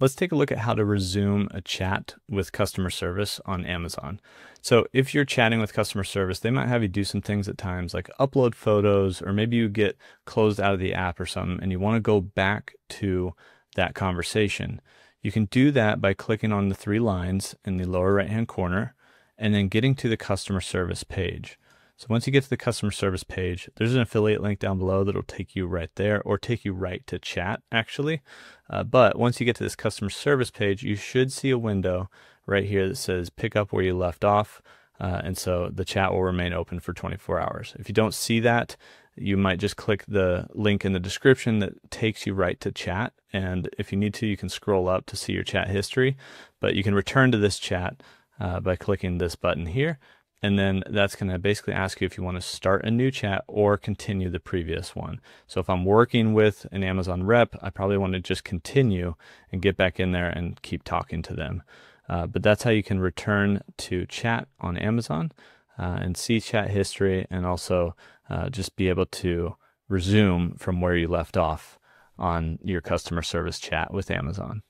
let's take a look at how to resume a chat with customer service on Amazon. So if you're chatting with customer service, they might have you do some things at times like upload photos, or maybe you get closed out of the app or something and you want to go back to that conversation. You can do that by clicking on the three lines in the lower right hand corner and then getting to the customer service page. So once you get to the customer service page, there's an affiliate link down below that'll take you right there or take you right to chat actually. Uh, but once you get to this customer service page, you should see a window right here that says pick up where you left off. Uh, and so the chat will remain open for 24 hours. If you don't see that, you might just click the link in the description that takes you right to chat. And if you need to, you can scroll up to see your chat history. But you can return to this chat uh, by clicking this button here and then that's going to basically ask you if you want to start a new chat or continue the previous one. So if I'm working with an Amazon rep, I probably want to just continue and get back in there and keep talking to them. Uh, but that's how you can return to chat on Amazon uh, and see chat history and also uh, just be able to resume from where you left off on your customer service chat with Amazon.